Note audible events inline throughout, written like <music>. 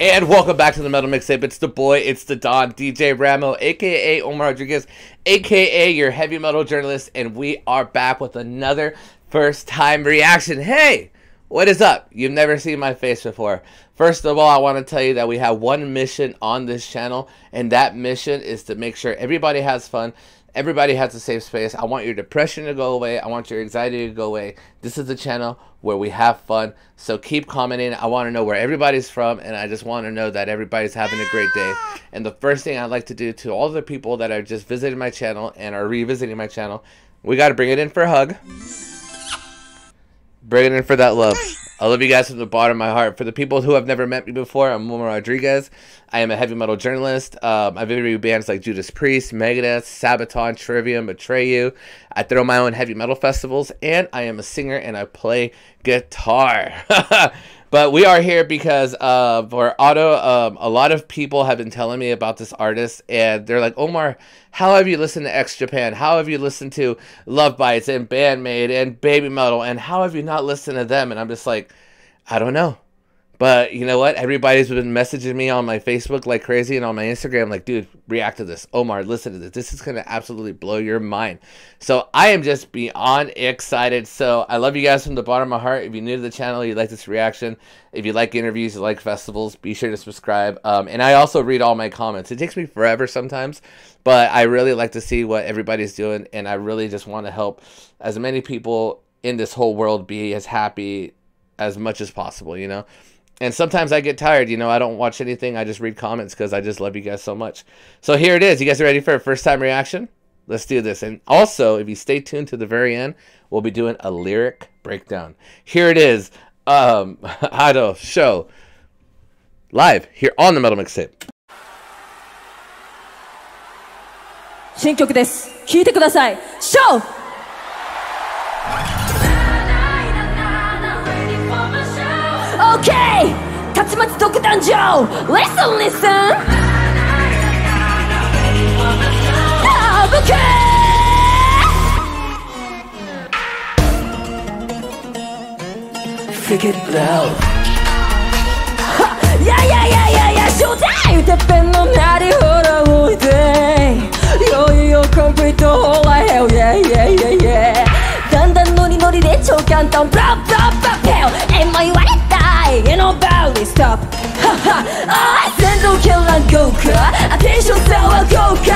And welcome back to the Metal Mixtape. It's the boy, it's the Don, DJ Ramo, aka Omar Rodriguez, aka your heavy metal journalist, and we are back with another first time reaction. Hey, what is up? You've never seen my face before. First of all, I want to tell you that we have one mission on this channel, and that mission is to make sure everybody has fun Everybody has a safe space. I want your depression to go away. I want your anxiety to go away. This is the channel where we have fun. So keep commenting. I want to know where everybody's from, and I just want to know that everybody's having a great day. And the first thing I'd like to do to all the people that are just visiting my channel and are revisiting my channel, we got to bring it in for a hug. Bring it in for that love. I love you guys from the bottom of my heart. For the people who have never met me before, I'm Momo Rodriguez. I am a heavy metal journalist. Um, I've interviewed bands like Judas Priest, Megadeth, Sabaton, Trivium, Atreyu. I throw my own heavy metal festivals, and I am a singer and I play guitar. <laughs> But we are here because uh, for Ado, um, a lot of people have been telling me about this artist, and they're like, Omar, how have you listened to X Japan? How have you listened to Lovebites and Band-Maid and Baby Metal? And how have you not listened to them? And I'm just like, I don't know. But you know what? Everybody's been messaging me on my Facebook like crazy and on my Instagram, like, dude, react to this. Omar, listen to this. This is going to absolutely blow your mind. So I am just beyond excited. So I love you guys from the bottom of my heart. If you're new to the channel, you like this reaction. If you like interviews, you like festivals, be sure to subscribe. Um, and I also read all my comments. It takes me forever sometimes, but I really like to see what everybody's doing. And I really just want to help as many people in this whole world be as happy as much as possible, you know? and sometimes I get tired. You know, I don't watch anything. I just read comments because I just love you guys so much. So here it is. You guys ready for a first time reaction? Let's do this. And also, if you stay tuned to the very end, we'll be doing a lyric breakdown. Here it is. Um, <laughs> Ado show live here on the Metal Mixtape. 新曲です。聴いてください。ショー Okay! たちまち特誕生 Listen, listen! Okay! Figure it out ややややや正体てっぺんのなりほらおいでいよいよコンプリートホーラーヘル Yeah yeah yeah yeah だんだんノリノリで超簡単ブラブラブラヘルえも言 われた ain't nobody stop ああ戦闘絢爛豪華アテンション差は豪華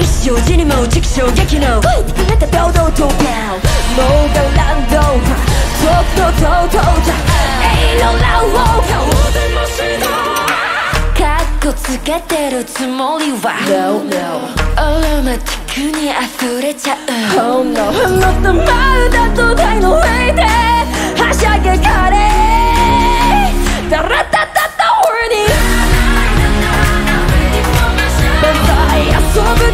来週時にも直衝撃のあなた堂々と down もうがランドとっとととと Ain't no low 顔でもしなかっこつけてるつもりは No no アロマティックに溢れちゃう Oh no あなたまだ土台の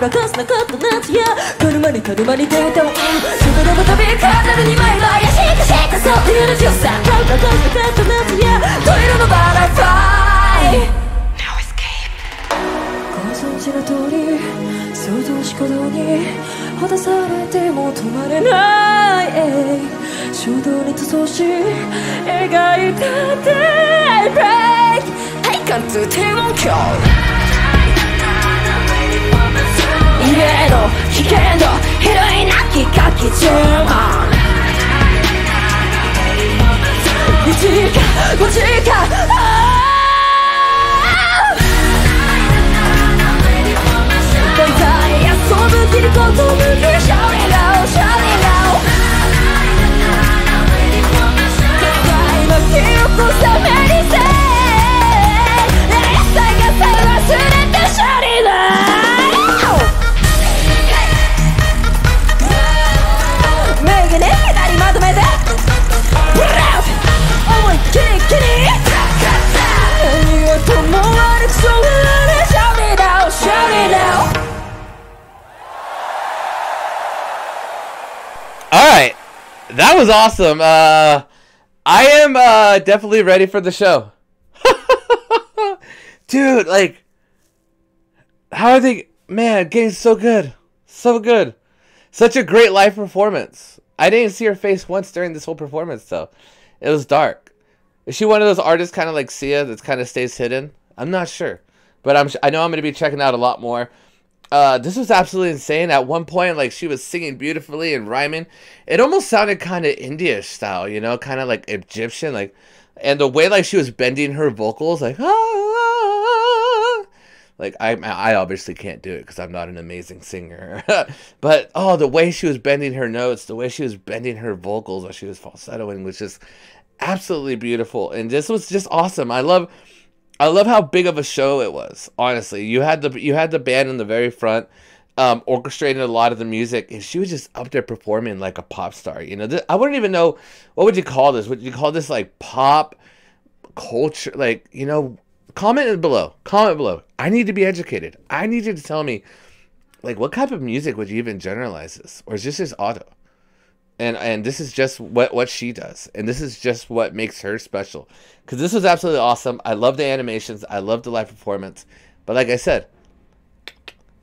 泣かせなかった夏や車に車にデートそこでも旅飾る2枚の怪しくしそうっていうの13泣かせなかった夏やトイレのバラファイ Now escape. ご存知の通り想像しかどに果たされても止まれない。衝動に塗装し描いた Daybreak I can't do kill 異例の危険度広いな。That was awesome. Uh, I am uh, definitely ready for the show. <laughs> Dude, like, how are they? Man, getting so good. So good. Such a great live performance. I didn't see her face once during this whole performance, though. It was dark. Is she one of those artists kind of like Sia that kind of stays hidden? I'm not sure. But I'm, I know I'm going to be checking out a lot more. Uh, this was absolutely insane. At one point, like she was singing beautifully and rhyming. It almost sounded kind of Indian style, you know, kind of like Egyptian, like, and the way like she was bending her vocals, like, ah, like I, I obviously can't do it because I'm not an amazing singer, <laughs> but oh, the way she was bending her notes, the way she was bending her vocals while she was falsettoing was just absolutely beautiful, and this was just awesome. I love I love how big of a show it was. Honestly, you had the you had the band in the very front, um, orchestrating a lot of the music, and she was just up there performing like a pop star. You know, th- I wouldn't even know what would you call this. Would you call this like pop culture? Like you know, comment below. Comment below. I need to be educated. I need you to tell me, like, what type of music would you even generalize this, or is this just Ado? And and this is just what what she does and this is just what makes her special because this was absolutely awesome. I love the animations. I love the live performance. But like i said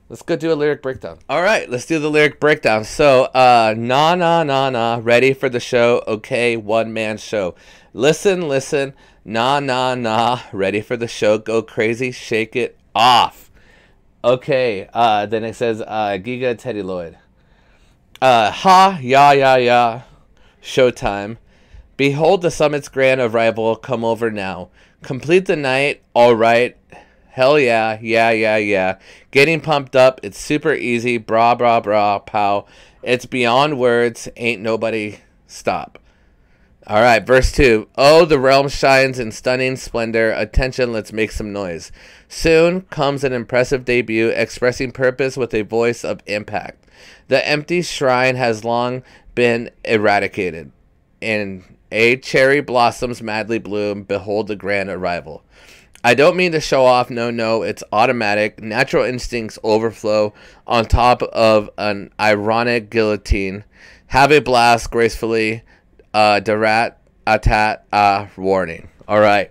let's go do a lyric breakdown. All right let's do the lyric breakdown. So uh na na na na ready for the show? Okay one man show. Listen listen. Na na na ready for the show? Go crazy shake it off. Okay uh then it says uh giga teddy lloyd uh, ha, ya, ya, ya. Showtime. Behold the summit's grand arrival. Come over now. Complete the night. All right. Hell yeah, yeah, yeah, yeah. Getting pumped up. It's super easy. Bra, bra, bra, pow. It's beyond words. Ain't nobody stop. All right, verse 2. Oh, the realm shines in stunning splendor. Attention, let's make some noise. Soon comes an impressive debut expressing purpose with a voice of impact. The empty shrine has long been eradicated, and a cherry blossoms madly bloom. Behold the grand arrival. I don't mean to show off. No, no, it's automatic. Natural instincts overflow on top of an ironic guillotine. Have a blast gracefully. Uh, Darat atat uh, warning. All right.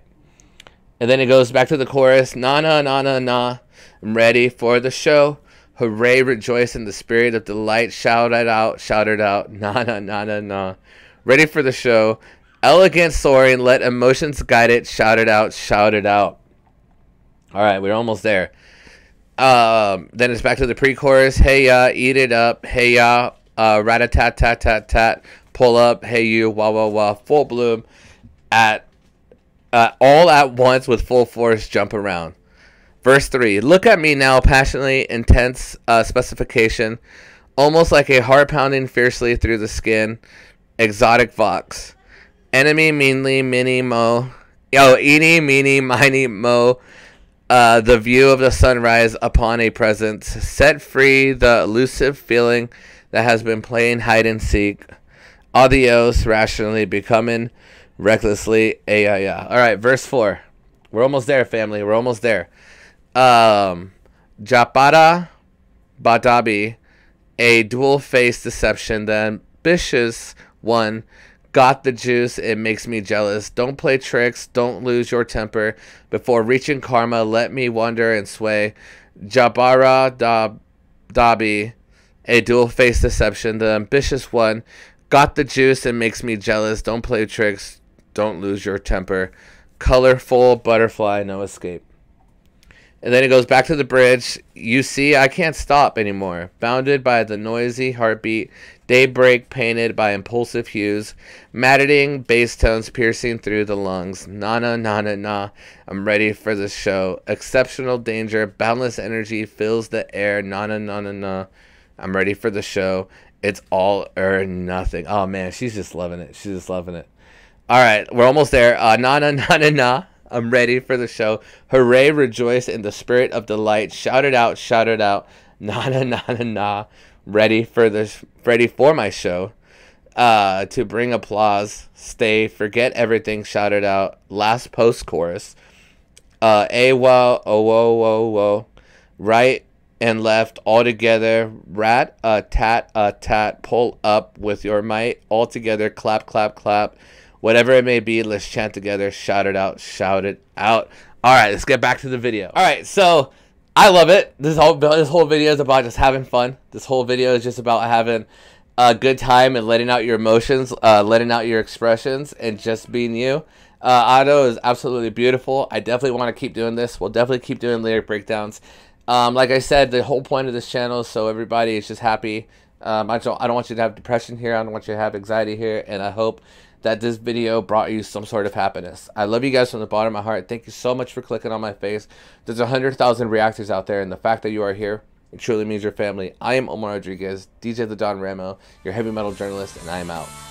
And then it goes back to the chorus. Na na na na na. I'm ready for the show. Hooray, rejoice in the spirit of delight. Shout it out, shout it out. <laughs> Na na na na na. Ready for the show. Elegant soaring, let emotions guide it. Shout it out, shout it out. All right, we're almost there. Um, then it's back to the pre-chorus. Hey ya, eat it up. Hey ya, uh, rat a tat tat tat tat. Pull up. Hey you, wah wah wah. Full bloom. At uh, all at once with full force. Jump around. Verse 3 Look at me now, passionately intense uh, specification, almost like a heart pounding fiercely through the skin. Exotic Vox. Enemy, meanly, mini, mo. Yo, eeny, meeny, miny, mo. Uh, the view of the sunrise upon a presence. Set free the elusive feeling that has been playing hide and seek. Adios, rationally becoming, recklessly, yeah, All right, verse 4. We're almost there, family. We're almost there. Um, Japara Badabi, a dual face deception. The ambitious one got the juice. It makes me jealous. Don't play tricks. Don't lose your temper. Before reaching karma, let me wander and sway. Jabara Dab- Dabi, a dual face deception. The ambitious one got the juice and makes me jealous. Don't play tricks. Don't lose your temper. Colorful butterfly, no escape. And then it goes back to the bridge. You see, I can't stop anymore. Bounded by the noisy heartbeat, daybreak painted by impulsive hues, maddening bass tones piercing through the lungs. Na na na na na. I'm ready for the show. Exceptional danger, boundless energy fills the air. Na na na na na. I'm ready for the show. It's all or nothing. Oh man, she's just loving it. She's just loving it. All right, we're almost there. Uh, na na <laughs> na na na. I'm ready for the show. Hooray, rejoice in the spirit of delight. Shout it out, shout it out. <laughs> Na na na na na. Ready for this ready for my show. Uh to bring applause. Stay, forget everything, shout it out. Last post chorus. Uh a whoa, oh whoa whoa whoa. Right and left all together. Rat a tat a tat. Pull up with your might all together. Clap clap clap. Whatever it may be, let's chant together. Shout it out. Shout it out. All right, let's get back to the video. All right, so I love it. This whole this whole video is about just having fun. This whole video is just about having a good time and letting out your emotions, uh, letting out your expressions, and just being you. Uh, Ado is absolutely beautiful. I definitely want to keep doing this. We'll definitely keep doing lyric breakdowns. Um, like I said, the whole point of this channel is so everybody is just happy. Um, I don't I don't want you to have depression here. I don't want you to have anxiety here, and I hope that this video brought you some sort of happiness. I love you guys from the bottom of my heart. Thank you so much for clicking on my face. There's a hundred thousand reactors out there, and the fact that you are here it truly means your family. I am Omar Rodriguez, DJ the Don Ramo, your heavy metal journalist, and I am out.